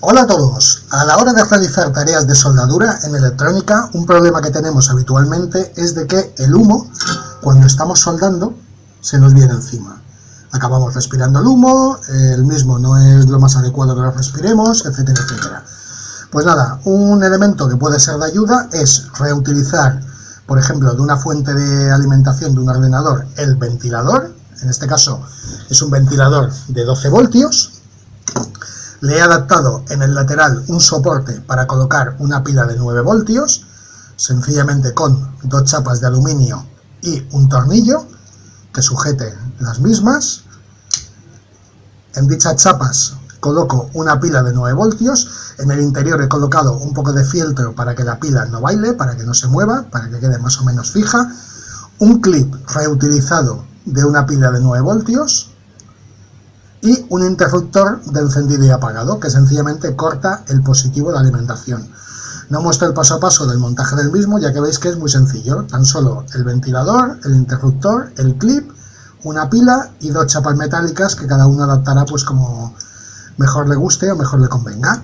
Hola a todos. A la hora de realizar tareas de soldadura en electrónica, un problema que tenemos habitualmente es de que el humo, cuando estamos soldando, se nos viene encima. Acabamos respirando el humo, el mismo no es lo más adecuado que lo respiremos, etcétera, etcétera. Pues nada, un elemento que puede ser de ayuda es reutilizar, por ejemplo, de una fuente de alimentación de un ordenador, el ventilador, en este caso es un ventilador de 12 voltios, le he adaptado en el lateral un soporte para colocar una pila de 9 voltios, sencillamente con dos chapas de aluminio y un tornillo que sujete las mismas. En dichas chapas coloco una pila de 9 voltios, en el interior he colocado un poco de fieltro para que la pila no baile, para que no se mueva, para que quede más o menos fija, un clip reutilizado de una pila de 9 voltios, y un interruptor de encendido y apagado que sencillamente corta el positivo de alimentación. No muestro el paso a paso del montaje del mismo ya que veis que es muy sencillo, tan solo el ventilador, el interruptor, el clip, una pila y dos chapas metálicas que cada uno adaptará pues como mejor le guste o mejor le convenga.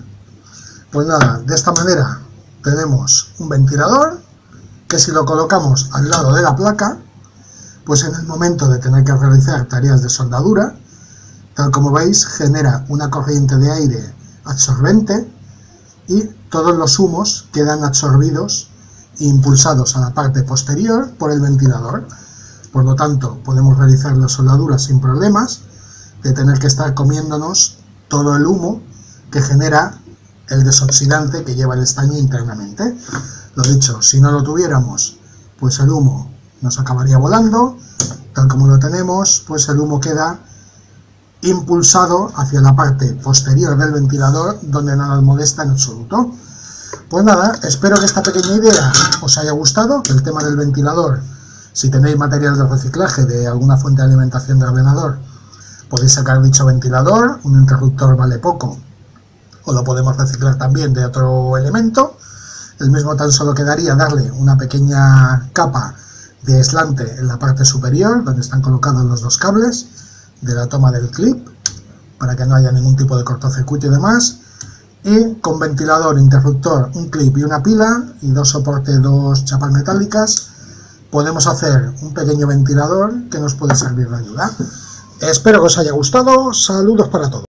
Pues nada, de esta manera tenemos un ventilador que si lo colocamos al lado de la placa, pues en el momento de tener que realizar tareas de soldadura, Tal como veis, genera una corriente de aire absorbente y todos los humos quedan absorbidos e impulsados a la parte posterior por el ventilador. Por lo tanto, podemos realizar las soldaduras sin problemas de tener que estar comiéndonos todo el humo que genera el desoxidante que lleva el estaño internamente. Lo dicho, si no lo tuviéramos, pues el humo nos acabaría volando, tal como lo tenemos, pues el humo queda impulsado hacia la parte posterior del ventilador donde no nos molesta en absoluto. Pues nada, espero que esta pequeña idea os haya gustado, que el tema del ventilador, si tenéis material de reciclaje de alguna fuente de alimentación de ordenador, podéis sacar dicho ventilador, un interruptor vale poco, o lo podemos reciclar también de otro elemento, el mismo tan solo quedaría darle una pequeña capa de aislante en la parte superior, donde están colocados los dos cables, de la toma del clip para que no haya ningún tipo de cortocircuito y demás. Y con ventilador, interruptor, un clip y una pila y dos soportes, dos chapas metálicas podemos hacer un pequeño ventilador que nos puede servir de ayuda. Espero que os haya gustado, saludos para todos